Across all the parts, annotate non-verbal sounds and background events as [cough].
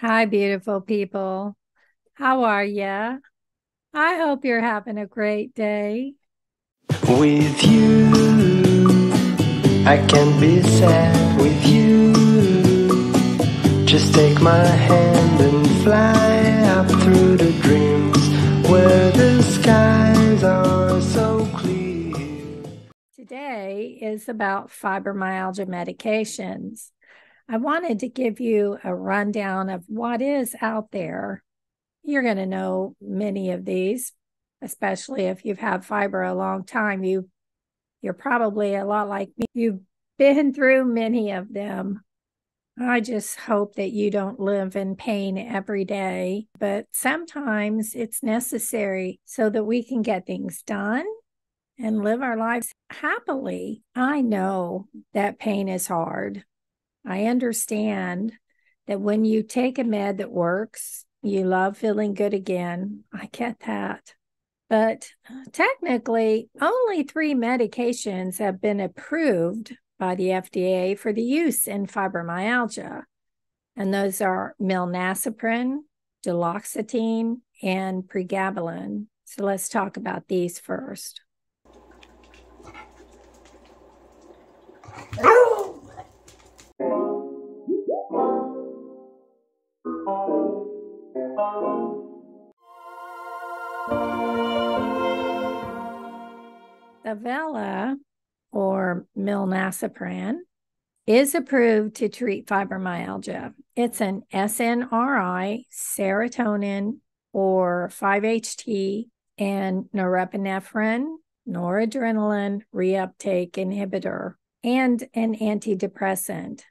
Hi, beautiful people. How are ya? I hope you're having a great day. With you, I can be sad with you. Just take my hand and fly up through the dreams where the skies are so clear. Today is about fibromyalgia medications. I wanted to give you a rundown of what is out there. You're going to know many of these, especially if you've had fibro a long time. You you're probably a lot like me. You've been through many of them. I just hope that you don't live in pain every day, but sometimes it's necessary so that we can get things done and live our lives happily. I know that pain is hard. I understand that when you take a med that works, you love feeling good again. I get that. But technically, only three medications have been approved by the FDA for the use in fibromyalgia. And those are milnacipran, duloxetine, and pregabalin. So let's talk about these first. Savella or milnacipran is approved to treat fibromyalgia. It's an SNRI, serotonin, or 5-HT and norepinephrine, noradrenaline reuptake inhibitor, and an antidepressant.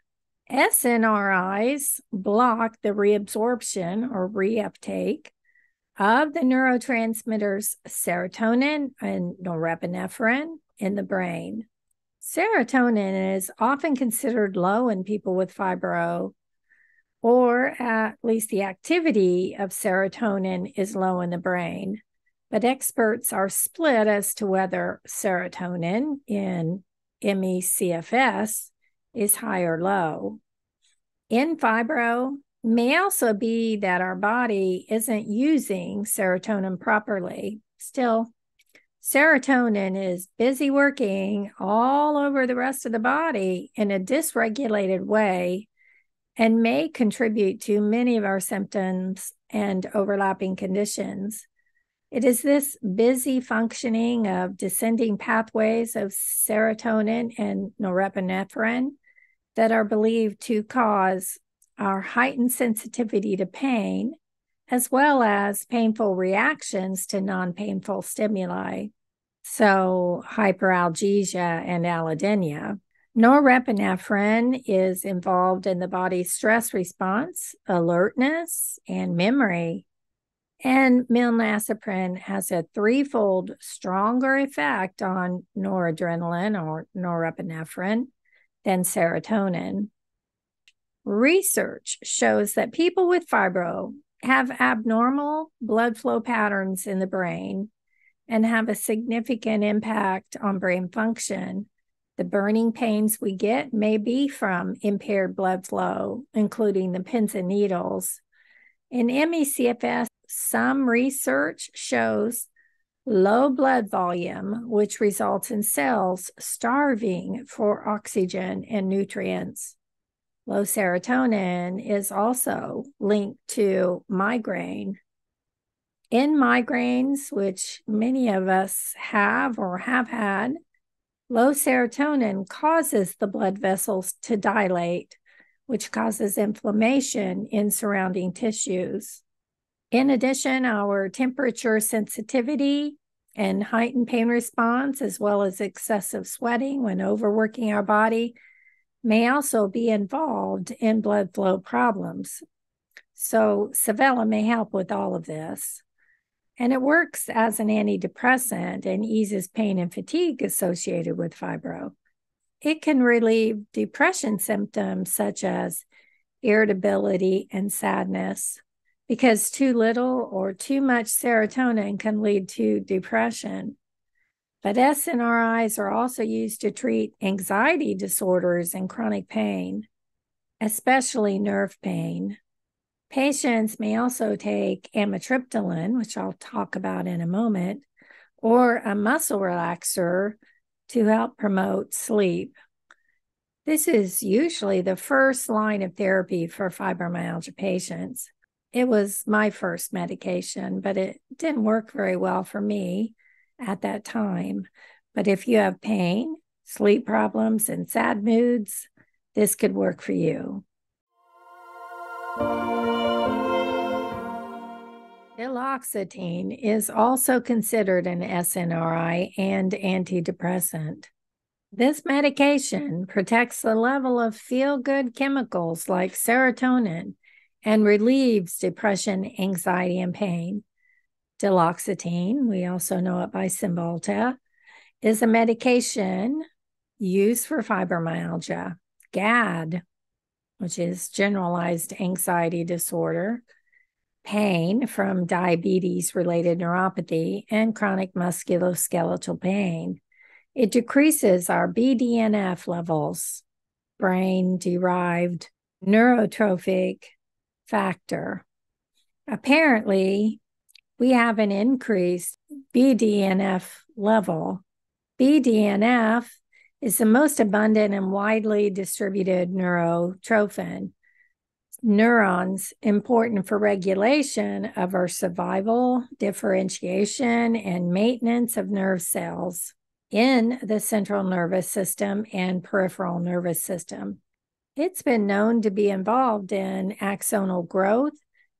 SNRIs block the reabsorption or reuptake of the neurotransmitters serotonin and norepinephrine in the brain. Serotonin is often considered low in people with fibro, or at least the activity of serotonin is low in the brain. But experts are split as to whether serotonin in ME/CFS is high or low. In fibro, may also be that our body isn't using serotonin properly. Still, serotonin is busy working all over the rest of the body in a dysregulated way and may contribute to many of our symptoms and overlapping conditions. It is this busy functioning of descending pathways of serotonin and norepinephrine that are believed to cause our heightened sensitivity to pain, as well as painful reactions to non painful stimuli. So, hyperalgesia and allodynia. Norepinephrine is involved in the body's stress response, alertness, and memory. And milnacipran has a threefold stronger effect on noradrenaline or norepinephrine than serotonin. Research shows that people with fibro have abnormal blood flow patterns in the brain and have a significant impact on brain function. The burning pains we get may be from impaired blood flow, including the pins and needles. In ME/CFS, some research shows low blood volume, which results in cells starving for oxygen and nutrients. Low serotonin is also linked to migraine. In migraines, which many of us have or have had, low serotonin causes the blood vessels to dilate, which causes inflammation in surrounding tissues. In addition, our temperature sensitivity and heightened pain response, as well as excessive sweating when overworking our body, may also be involved in blood flow problems. So, Savella may help with all of this. And it works as an antidepressant and eases pain and fatigue associated with fibro. It can relieve depression symptoms such as irritability and sadness because too little or too much serotonin can lead to depression. But SNRIs are also used to treat anxiety disorders and chronic pain, especially nerve pain. Patients may also take amitriptyline, which I'll talk about in a moment, or a muscle relaxer to help promote sleep. This is usually the first line of therapy for fibromyalgia patients. It was my first medication, but it didn't work very well for me at that time. But if you have pain, sleep problems, and sad moods, this could work for you. Duloxetine is also considered an SNRI and antidepressant. This medication protects the level of feel good chemicals like serotonin and relieves depression, anxiety, and pain. Duloxetine, we also know it by Cymbalta, is a medication used for fibromyalgia, GAD, which is generalized anxiety disorder, pain from diabetes related neuropathy, and chronic musculoskeletal pain. It decreases our BDNF levels, brain derived neurotrophic factor. Apparently, we have an increased BDNF level. BDNF is the most abundant and widely distributed neurotrophin. Neurons important for regulation of our survival, differentiation, and maintenance of nerve cells in the central nervous system and peripheral nervous system. It's been known to be involved in axonal growth,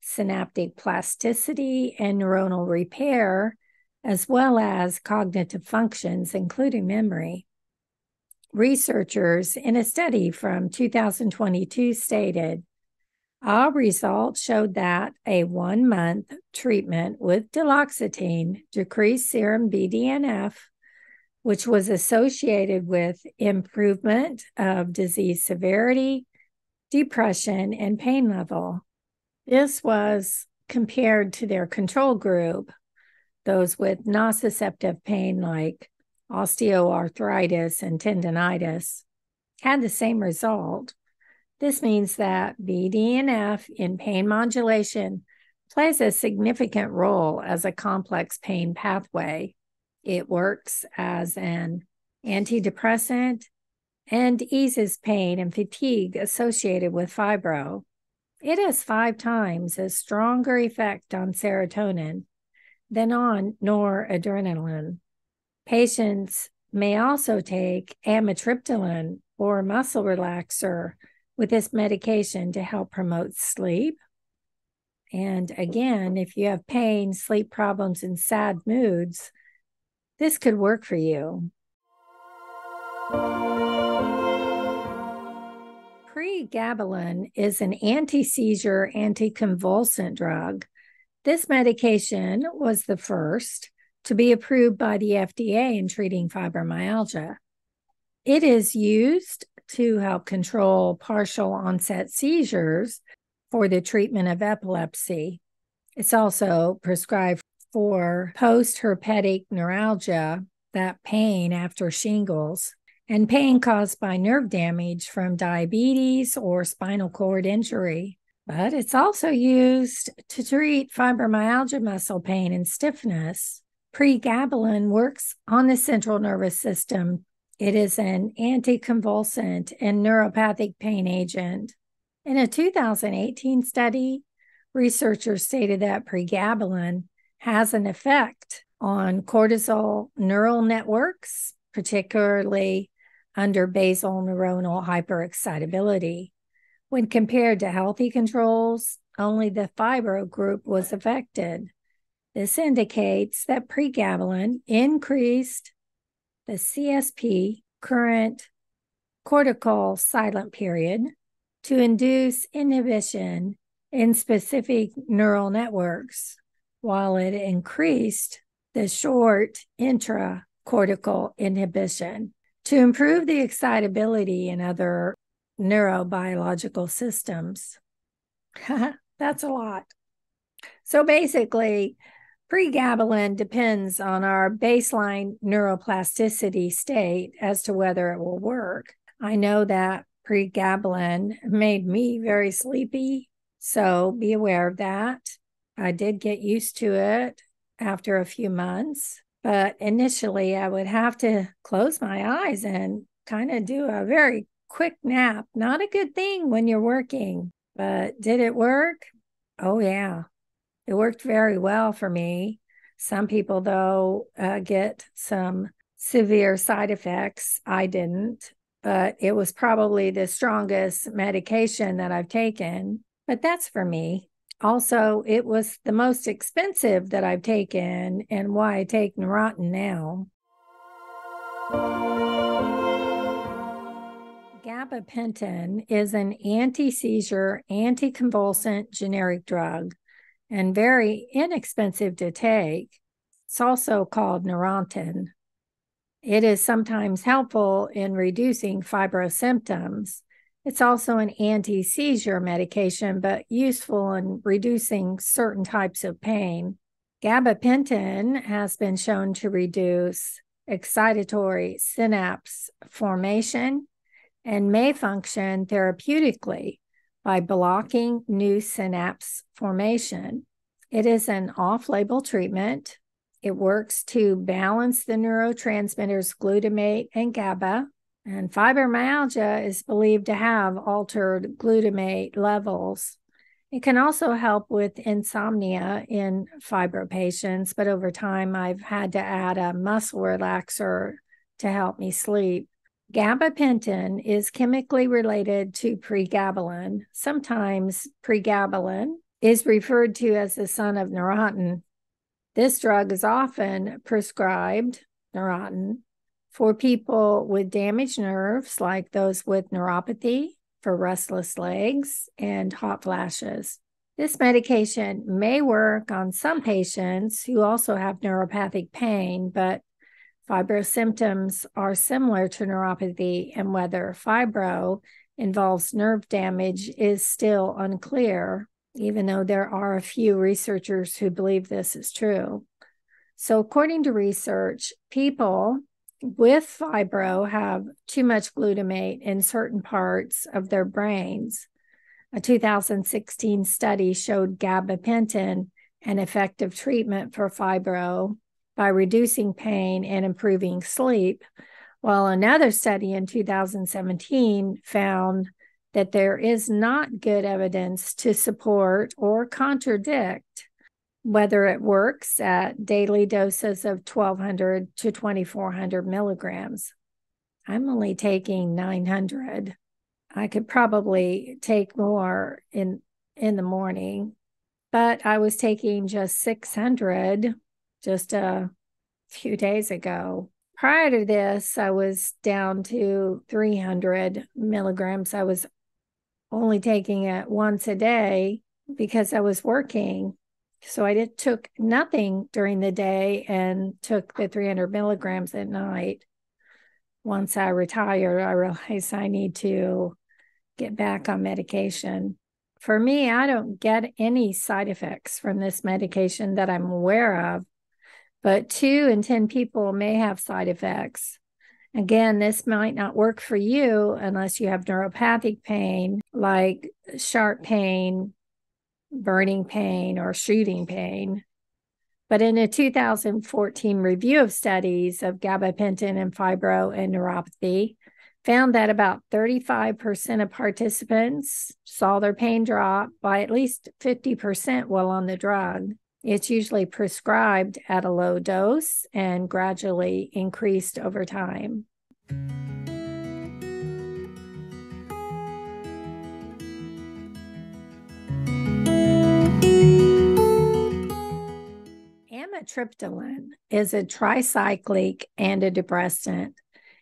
synaptic plasticity, and neuronal repair, as well as cognitive functions, including memory. Researchers in a study from 2022 stated our results showed that a one month treatment with duloxetine decreased serum BDNF which was associated with improvement of disease severity, depression, and pain level. This was compared to their control group, those with nociceptive pain like osteoarthritis and tendonitis, had the same result. This means that BDNF in pain modulation plays a significant role as a complex pain pathway. It works as an antidepressant and eases pain and fatigue associated with fibro. It has five times a stronger effect on serotonin than on noradrenaline. Patients may also take amitriptyline or muscle relaxer with this medication to help promote sleep. And again, if you have pain, sleep problems, and sad moods, this could work for you. Pregabalin is an anti seizure, anticonvulsant drug. This medication was the first to be approved by the FDA in treating fibromyalgia. It is used to help control partial onset seizures for the treatment of epilepsy. It's also prescribed for post herpetic neuralgia, that pain after shingles, and pain caused by nerve damage from diabetes or spinal cord injury. But it's also used to treat fibromyalgia muscle pain and stiffness. Pregabalin works on the central nervous system. It is an anticonvulsant and neuropathic pain agent. In a 2018 study, researchers stated that pregabalin has an effect on cortical neural networks, particularly under basal neuronal hyperexcitability. When compared to healthy controls, only the fibro group was affected. This indicates that pregabalin increased the CSP current cortical silent period to induce inhibition in specific neural networks while it increased the short intracortical inhibition to improve the excitability in other neurobiological systems. [laughs] That's a lot. So basically, pregabalin depends on our baseline neuroplasticity state as to whether it will work. I know that pregabalin made me very sleepy So be aware of that. I did get used to it after a few months, but initially I would have to close my eyes and kind of do a very quick nap. Not a good thing when you're working, but did it work? Oh, yeah. It worked very well for me. Some people, though, uh, get some severe side effects. I didn't, but it was probably the strongest medication that I've taken. But that's for me. Also, it was the most expensive that I've taken and why I take Neurontin now. Gabapentin is an anti seizure, anticonvulsant generic drug and very inexpensive to take. It's also called Neurontin. It is sometimes helpful in reducing fibro symptoms. It's also an anti seizure medication, but useful in reducing certain types of pain. Gabapentin has been shown to reduce excitatory synapse formation and may function therapeutically by blocking new synapse formation. It is an off label treatment. It works to balance the neurotransmitters glutamate and GABA. And fibromyalgia is believed to have altered glutamate levels. It can also help with insomnia in fibro patients, but over time I've had to add a muscle relaxer to help me sleep. Gabapentin is chemically related to pregabalin. Sometimes pregabalin is referred to as the son of Neurontin. This drug is often prescribed, Neurontin, for people with damaged nerves, like those with neuropathy, for restless legs, and hot flashes. This medication may work on some patients who also have neuropathic pain, but Fibro symptoms are similar to neuropathy, and whether fibro involves nerve damage is still unclear, even though there are a few researchers who believe this is true. So, according to research, people with fibro have too much glutamate in certain parts of their brains. A 2016 study showed gabapentin an effective treatment for fibro by reducing pain and improving sleep, while another study in 2017 found that there is not good evidence to support or contradict whether it works at daily doses of 1200 to 2400 milligrams. I'm only taking 900. I could probably take more in in the morning, but I was taking just 600 just a few days ago. Prior to this, I was down to 300 milligrams. I was only taking it once a day because I was working. So I did, took nothing during the day and took the 300 milligrams at night. Once I retired, I realized I need to get back on medication. For me, I don't get any side effects from this medication that I'm aware of but two in 10 people may have side effects. Again, this might not work for you unless you have neuropathic pain like sharp pain, burning pain, or shooting pain. But in a 2014 review of studies of gabapentin and fibro and neuropathy, found that about 35% of participants saw their pain drop by at least 50% while on the drug. It's usually prescribed at a low dose and gradually increased over time. Amitriptyline is a tricyclic antidepressant.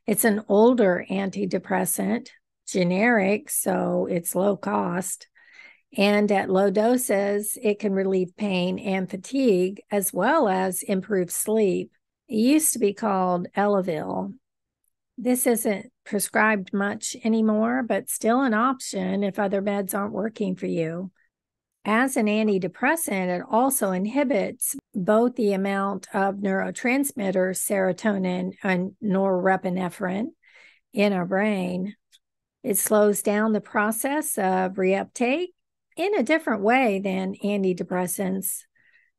It's an older antidepressant, generic, so it's low cost. And at low doses, it can relieve pain and fatigue as well as improve sleep. It used to be called Elavil. This isn't prescribed much anymore, but still an option if other meds aren't working for you. As an antidepressant, it also inhibits both the amount of neurotransmitters, serotonin and norepinephrine, in our brain. It slows down the process of reuptake in a different way than antidepressants,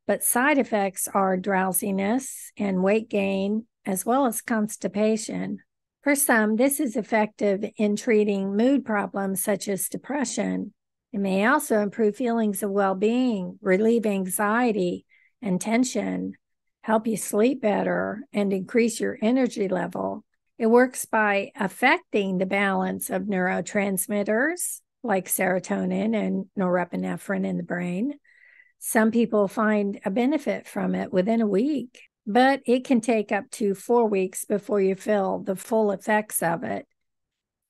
but side effects are drowsiness and weight gain, as well as constipation. For some, this is effective in treating mood problems such as depression. It may also improve feelings of well being, relieve anxiety and tension, help you sleep better, and increase your energy level. It works by affecting the balance of neurotransmitters like serotonin and norepinephrine in the brain. Some people find a benefit from it within a week but it can take up to four weeks before you feel the full effects of it.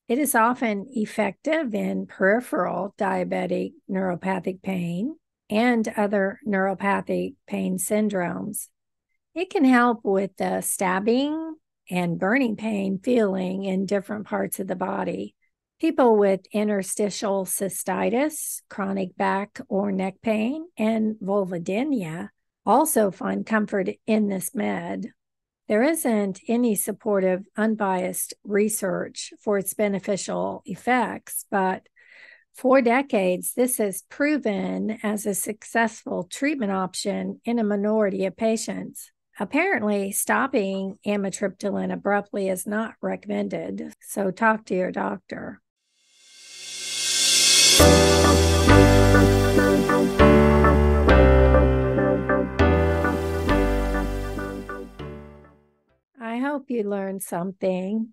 It is often effective in peripheral diabetic neuropathic pain and other neuropathic pain syndromes. It can help with the stabbing and burning pain feeling in different parts of the body. People with interstitial cystitis, chronic back or neck pain, and vulvodynia also find comfort in this med. There isn't any supportive, unbiased research for its beneficial effects, but for decades, this has proven as a successful treatment option in a minority of patients. Apparently, stopping amitriptyline abruptly is not recommended, so talk to your doctor. I hope you learned something.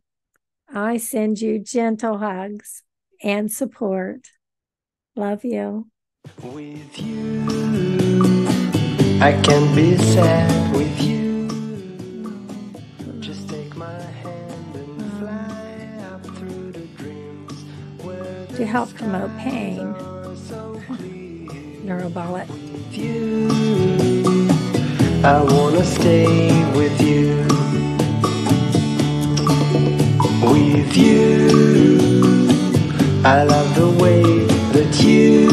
I send you gentle hugs and support. Love you. With you, I can be sad with you. Just take my hand and fly up through the dreams to help promote pain. Neurobullet. I wanna stay with you with you. I love the way that you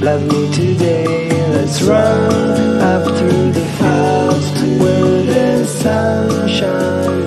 love me today. Let's run up through the fields where the sun shines.